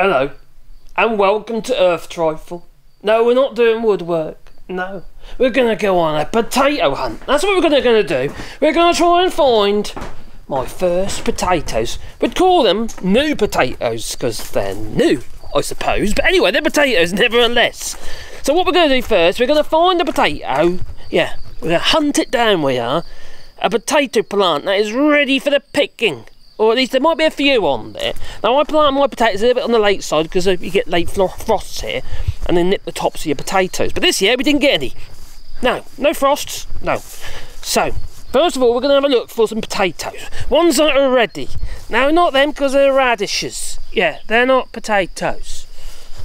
Hello, and welcome to Earth Trifle. No, we're not doing woodwork. No, we're gonna go on a potato hunt. That's what we're gonna, gonna do. We're gonna try and find my first potatoes. We'd call them new potatoes because they're new, I suppose. But anyway, they're potatoes nevertheless. So what we're gonna do first, we're gonna find a potato. Yeah, we're gonna hunt it down. We are a potato plant that is ready for the picking or at least there might be a few on there. Now I plant my potatoes a little bit on the late side because you get late frosts here and they nip the tops of your potatoes. But this year we didn't get any. No, no frosts, no. So, first of all we're going to have a look for some potatoes. Ones that are ready. Now not them because they're radishes. Yeah, they're not potatoes.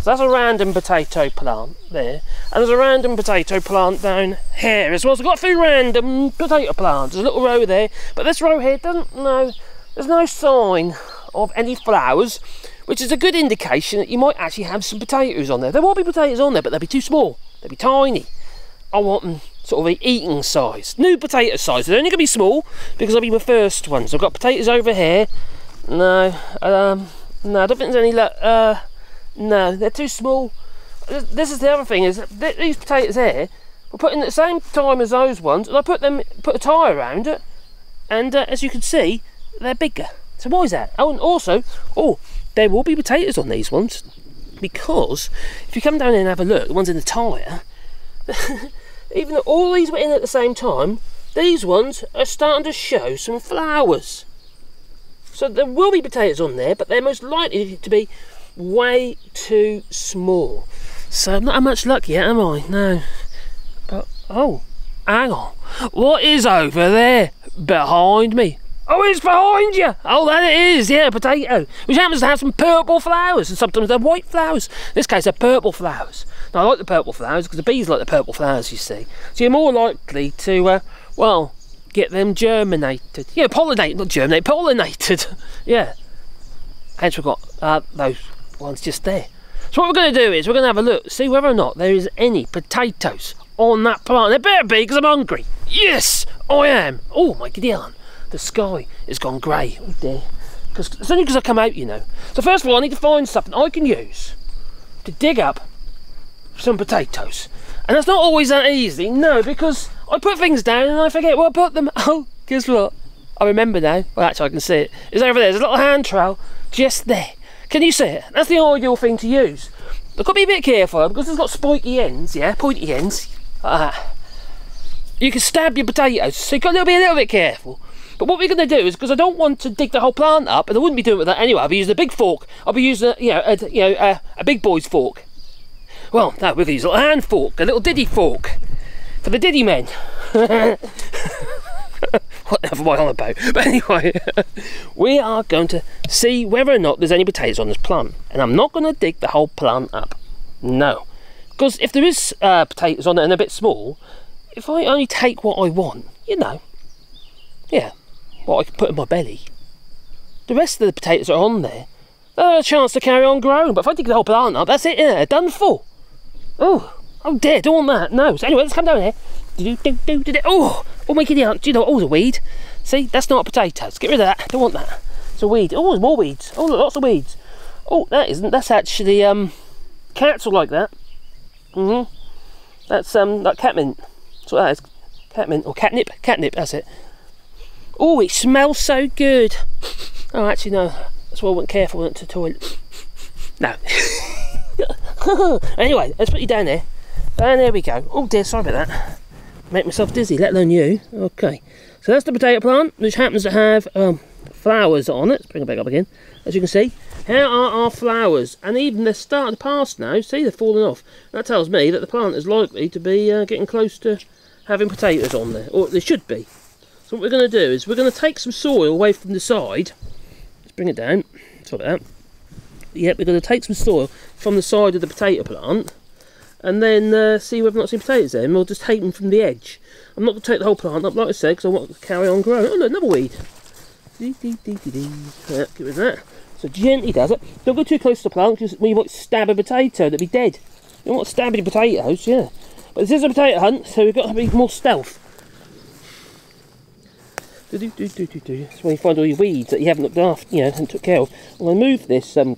So that's a random potato plant there. And there's a random potato plant down here as well. So I've got a few random potato plants. There's a little row there. But this row here doesn't know there's no sign of any flowers, which is a good indication that you might actually have some potatoes on there. There will be potatoes on there, but they'll be too small. They'll be tiny. I want them sort of eating size. New potato size. They're only going to be small because I'll be my first ones. I've got potatoes over here. No, um, no, I don't think there's any. Uh, no, they're too small. This is the other thing is these potatoes here. We're putting at the same time as those ones, and I put them put a tie around it, and uh, as you can see, they're bigger. So why is that? Oh, and also, oh, there will be potatoes on these ones because if you come down here and have a look, the ones in the tyre, even though all these were in at the same time, these ones are starting to show some flowers. So there will be potatoes on there, but they're most likely to be way too small. So I'm not much luck yet, am I? No. But, oh, hang on. What is over there behind me? Oh, it's behind you. Oh, that it is. Yeah, potato. Which happens to have some purple flowers, and sometimes they're white flowers. In this case, they're purple flowers. Now, I like the purple flowers because the bees like the purple flowers, you see. So you're more likely to, uh, well, get them germinated. Yeah, pollinate, not germinate, pollinated. yeah. Hence we've got uh, those ones just there. So what we're going to do is we're going to have a look, see whether or not there is any potatoes on that plant. There better be because I'm hungry. Yes, I am. Oh, my God the sky has gone grey. Oh dear. Because it's only because I come out, you know. So first of all, I need to find something I can use to dig up some potatoes. And that's not always that easy, no, because I put things down and I forget where I put them. Oh, guess what? I remember now. Well, actually, I can see it. It's over there. There's a little hand trail just there. Can you see it? That's the ideal thing to use. I've got to be a bit careful because it's got spiky ends, yeah, pointy ends. Like. You can stab your potatoes, so you've got to be a little bit careful. But what we're going to do is, because I don't want to dig the whole plant up, and I wouldn't be doing it with that anyway, I'll be using a big fork. I'll be using, a, you know, a, you know, a, a big boy's fork. Well, no, we're going a little hand fork, a little diddy fork. For the diddy men. Whatever am I on about? But anyway, we are going to see whether or not there's any potatoes on this plant. And I'm not going to dig the whole plant up. No. Because if there is uh, potatoes on it and a bit small, if I only take what I want, you know, yeah, what I can put in my belly. The rest of the potatoes are on there, they have a chance to carry on growing. But if I dig the whole plant up, that's it, yeah, done for. Oh, oh dear, don't want that. No. So anyway, let's come down here. Do, do, do, do, do. Oh, oh my giddy aunt, do you know, oh, the weed. See, that's not potatoes. Get rid of that. Don't want that. It's a weed. Oh, there's more weeds. Oh, look, lots of weeds. Oh, that isn't. That's actually, um, cats will like that. Mm-hmm. That's, um, like catmint. That's what that is. Catmint, or catnip. Catnip, that's it. Oh, it smells so good. Oh, actually, no. That's why I wasn't careful when I went to the toilet. No. anyway, let's put you down there. And there we go. Oh dear, sorry about that. Make myself dizzy, let alone you. Okay. So that's the potato plant, which happens to have um, flowers on it. Let's bring it back up again. As you can see, here are our flowers. And even they're starting to pass now. See, they're falling off. That tells me that the plant is likely to be uh, getting close to having potatoes on there. Or they should be. So what we're going to do is we're going to take some soil away from the side. Let's bring it down. Sorry about that. Yep, we're going to take some soil from the side of the potato plant and then uh, see whether or not some potatoes there and we'll just take them from the edge. I'm not going to take the whole plant up like I said because I want to carry on growing. Oh look, another weed. Dee, dee, dee, dee, dee. Get rid of that. So gently does it. Don't go too close to the plant because we might stab a potato that'd be dead. You don't want stabbing potatoes, yeah. But this is a potato hunt so we've got to be more stealth. Do, do, do, do, do, That's when you find all your weeds that you haven't looked after, you know, and took care of. I'm going to move this um,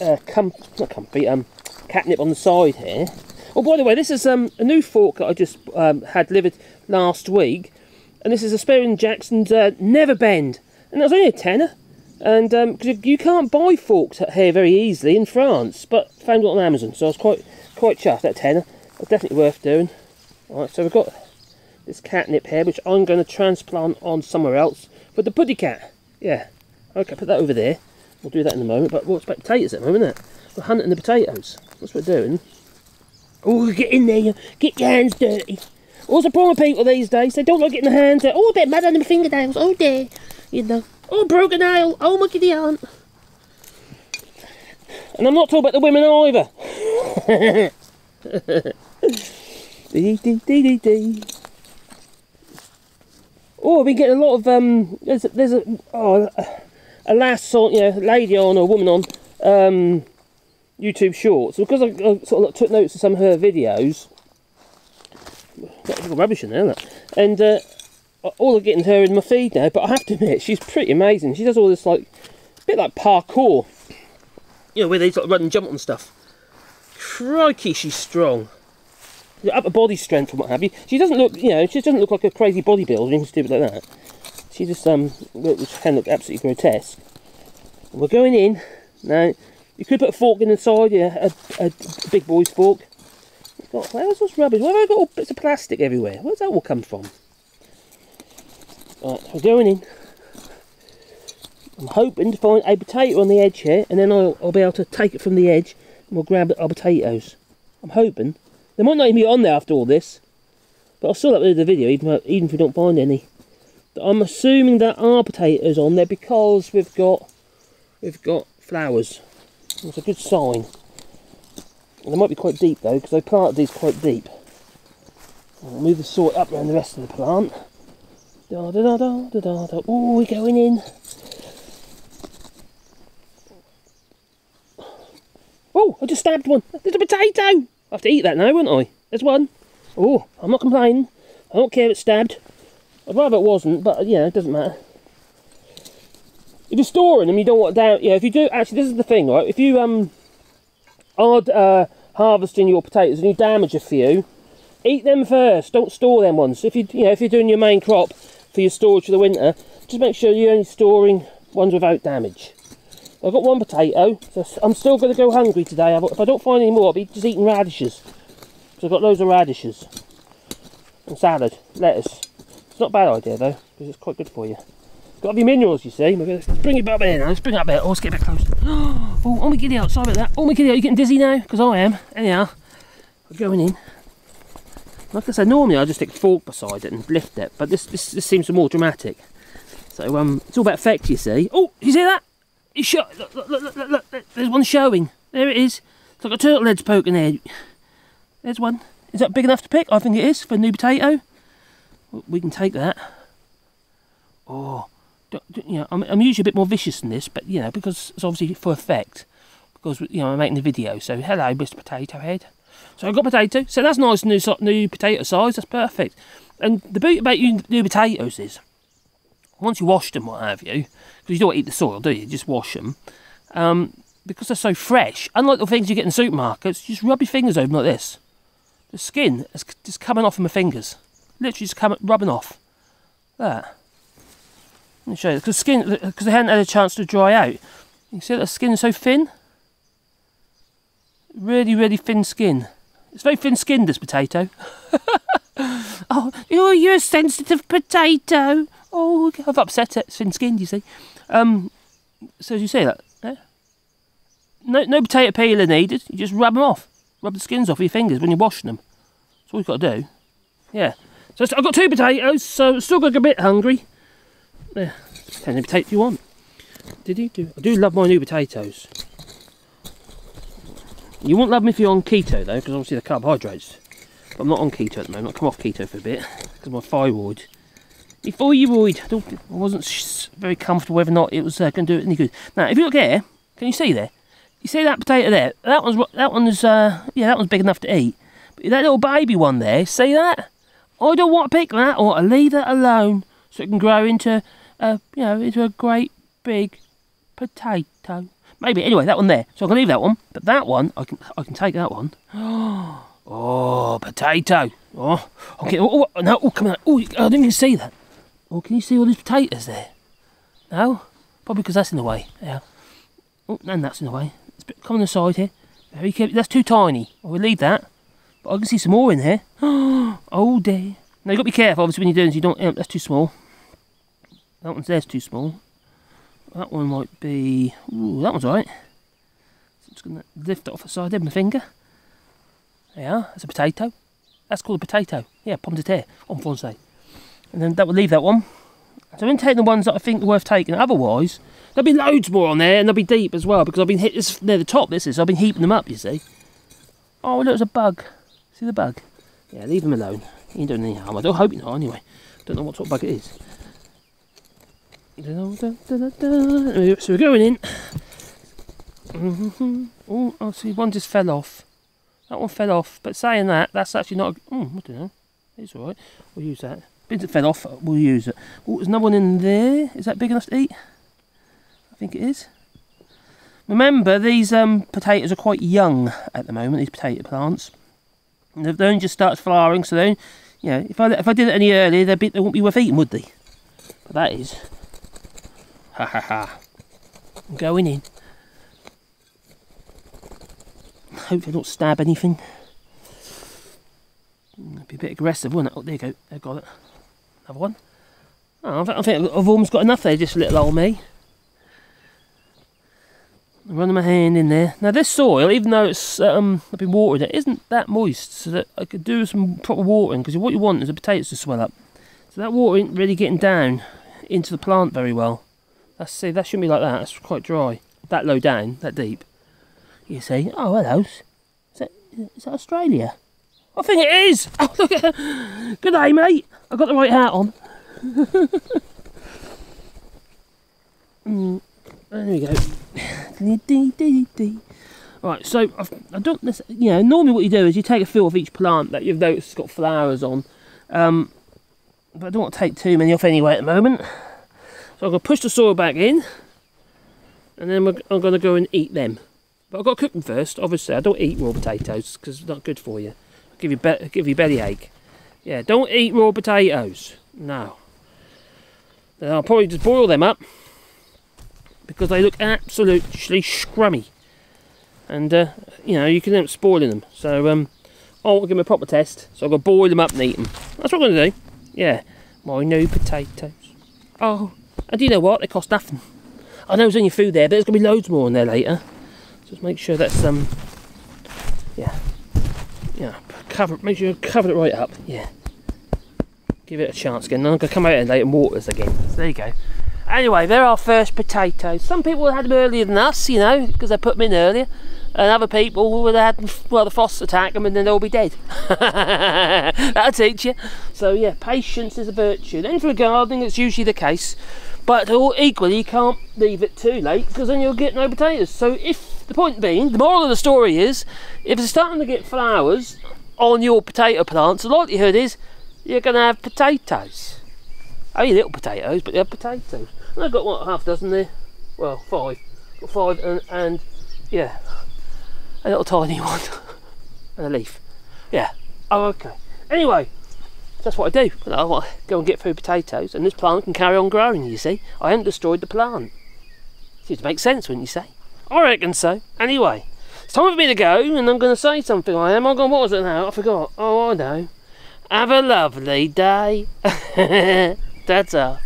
uh, com- not comfy, um, catnip on the side here. Oh, by the way, this is um, a new fork that I just um, had delivered last week, and this is a Spear and Jackson's uh, Never Bend, and it was only a tenner. And because um, you can't buy forks here very easily in France, but found it on Amazon, so I was quite quite chuffed. That tenner, but definitely worth doing. All right, so we've got this catnip here, which I'm going to transplant on somewhere else for the puddy cat. Yeah, okay, put that over there. We'll do that in a moment. But what's about potatoes at the moment, isn't it? We're hunting the potatoes. That's what we're doing. Oh, get in there, get your hands dirty. What's the problem with people these days? They don't like getting their hands dirty. Oh, they're mad on their fingernails. Oh, dear. You know. Oh, broken nail. Oh, my giddy aunt. And I'm not talking about the women either. dee, dee, dee, dee, dee. Oh, I've been getting a lot of um. There's a, there's a oh a lass on you know lady on or woman on um YouTube Shorts because I, I sort of took notes of some of her videos. Got rubbish in there, and uh, all I'm getting her in my feed now. But I have to admit, she's pretty amazing. She does all this like a bit like parkour, you know, where they sort of run and jump on stuff. Crikey, she's strong. Upper body strength and what have you. She doesn't look, you know, she doesn't look like a crazy bodybuilder anything stupid like that. She just um, which can look absolutely grotesque. We're going in now. You could put a fork in the side, yeah, a, a big boy's fork. Got, where's this rubbish? Where have I got all bits of plastic everywhere? Where's that all come from? Right, we're going in. I'm hoping to find a potato on the edge here, and then I'll, I'll be able to take it from the edge, and we'll grab our potatoes. I'm hoping. They might not even be on there after all this, but I'll still upload the video, even, even if we don't find any. But I'm assuming there are potatoes on there because we've got we've got flowers. It's a good sign. They might be quite deep though, because I planted these quite deep. I'll move the soil up around the rest of the plant. Da da da da da da da. Oh, we're going in. Oh, I just stabbed one. There's a potato. I have to eat that now, won't I? There's one. Oh, I'm not complaining. I don't care if it's stabbed. I'd rather it wasn't, but yeah, it doesn't matter if you're storing them, you don't want down. Yeah, if you do, actually, this is the thing, right? If you um are uh, harvesting your potatoes and you damage a few, eat them first. Don't store them ones. If you you know if you're doing your main crop for your storage for the winter, just make sure you're only storing ones without damage. I've got one potato, so I'm still going to go hungry today. If I don't find any more, I'll be just eating radishes. So I've got loads of radishes and salad, lettuce. It's not a bad idea though, because it's quite good for you. Got to be minerals, you see. Let's bring it back now. Let's bring it up there. Oh, let's get a bit closer. Oh, oh my giddy out. Sorry about that. Oh my giddy out. You getting dizzy now? Because I am. Anyhow, we're going in. Like I said, normally I just stick fork beside it and lift it, but this this, this seems more dramatic. So um, it's all about effect, you see. Oh, you see that? Look, look, look, look, look. There's one showing. There it is. It's like a turtle head's poking there. There's one. Is that big enough to pick? I think it is for a new potato. We can take that. Oh, you know, I'm, I'm usually a bit more vicious than this, but you know, because it's obviously for effect. Because you know, I'm making the video. So hello, Mr. Potato Head. So I've got potato. So that's nice new new potato size. That's perfect. And the beauty about new potatoes is, once you wash them, what have you, because you don't eat the soil, do you? you just wash them. Um, because they're so fresh, unlike the things you get in supermarkets, you just rub your fingers over them like this. The skin is just coming off of my fingers. Literally just coming, rubbing off. That. Let me show you, because skin, because they hadn't had a chance to dry out. You can see the skin is so thin. Really, really thin skin. It's very thin skinned, this potato. oh, you're a sensitive potato. Oh, I've upset it. It's thin skinned, you see. Um, so as you see that, yeah? no, no potato peeler needed. You just rub them off. Rub the skins off your fingers when you're washing them. That's all you've got to do. Yeah. So I've got two potatoes, so still got a bit hungry. There, how many potatoes you want? Did you do? I do love my new potatoes. You won't love me if you're on keto though, because obviously the carbohydrates. But I'm not on keto at the moment. I've come off keto for a bit because my thyroid. My thyroid. I, I wasn't very comfortable whether or not it was uh, going to do it any good. Now, if you look here, can you see there? You see that potato there? That one's that one's uh, yeah, that one's big enough to eat. But that little baby one there, see that? I don't want to pick that. I to leave that alone so it can grow into a, you know, into a great big potato. Maybe. Anyway, that one there. So I can leave that one. But that one, I can I can take that one. Oh, potato. Oh, okay. Oh, oh, no, oh, come on. Oh, I didn't even see that. Oh, can you see all these potatoes there? No? Probably because that's in the way. Yeah. Oh, and that's in the way. It's a bit, come on the side here. Very careful. That's too tiny. I will leave that. But I can see some more in here. Oh dear. Now you've got to be careful, obviously, when you're doing this. You don't. Yeah, that's too small. That one's there's too small. That one might be. Ooh, that one's alright. So I'm just going to lift it off the side there with my finger. Yeah, that's a potato. That's called a potato. Yeah, pomme de terre en français. And then that will leave that one. So I'm going to take the ones that I think are worth taking. Otherwise, there'll be loads more on there and they'll be deep as well because I've been hit this near the top. This is. I've been heaping them up. You see. Oh, look, there's a bug. See the bug? Yeah, leave him alone. He ain't doing any harm. I don't hope not. Anyway, don't know what sort of bug it is. So we're going in. Oh, I see one just fell off. That one fell off. But saying that, that's actually not. A, oh, I don't know. It's all right. We'll use that. That fell off, we'll use it. Oh, there's another one in there. Is that big enough to eat? I think it is. Remember, these um, potatoes are quite young at the moment. These potato plants. They've only just started flowering, so they, you know, if I if I did it any earlier, they'd be, they wouldn't be worth eating, would they? But that is. Ha ha ha. I'm going in. Hope I don't stab anything. Be a bit aggressive, wouldn't it? Oh, there you go. I got it. Another one. Oh, I think I've almost got enough there, just a little old me. I'm running my hand in there. Now this soil, even though it's um, I've been watering it, isn't that moist, so that I could do some proper watering. Because what you want is the potatoes to swell up. So that water isn't really getting down into the plant very well. Let's see, that shouldn't be like that. That's quite dry. That low down, that deep. You see? Oh, hello. Is that, is that Australia? I think it is. Oh, look at Good day, mate. I've got the right hat on. mm, there we go. Right, so I've, I don't, you know, normally what you do is you take a feel of each plant that you've noticed has got flowers on. Um, but I don't want to take too many off anyway at the moment. So I'm going to push the soil back in. And then I'm going to go and eat them. But I've got to cook them first, obviously. I don't eat raw potatoes because it's not good for you. Give you, be give you belly ache. Yeah, don't eat raw potatoes. No. Then I'll probably just boil them up because they look absolutely scrummy. And, uh, you know, you can end up spoiling them. So, um, I'll give them a proper test. So I'm going to boil them up and eat them. That's what I'm going to do. Yeah, my new potatoes. Oh, and do you know what? They cost nothing. I know there's only food there, but there's going to be loads more in there later. Just make sure that's, um, yeah. Yeah, cover, make sure you cover it right up. Yeah. Give it a chance again. Then I'm going to come out and later and water this again. So there you go. Anyway, there are our first potatoes. Some people had them earlier than us, you know, because they put them in earlier. And other people would have had, well, the frost attack them and then they'll be dead. That'll teach you. So, yeah, patience is a virtue. Then for gardening, it's usually the case. But equally, you can't leave it too late because then you'll get no potatoes. So, if the point being, the moral of the story is, if it's starting to get flowers on your potato plants, the likelihood is you're going to have potatoes. Only little potatoes, but they're potatoes. And I've got what half dozen there. Well, five. Got five and, and yeah, a little tiny one and a leaf. Yeah. Oh, okay. Anyway, that's what I do. I go and get food potatoes, and this plant can carry on growing. You see, I haven't destroyed the plant. Seems to make sense, wouldn't you say? I reckon so. Anyway, it's time for me to go, and I'm going to say something. I am. Oh I'm going. What was it now? I forgot. Oh, I know. Have a lovely day. That's all.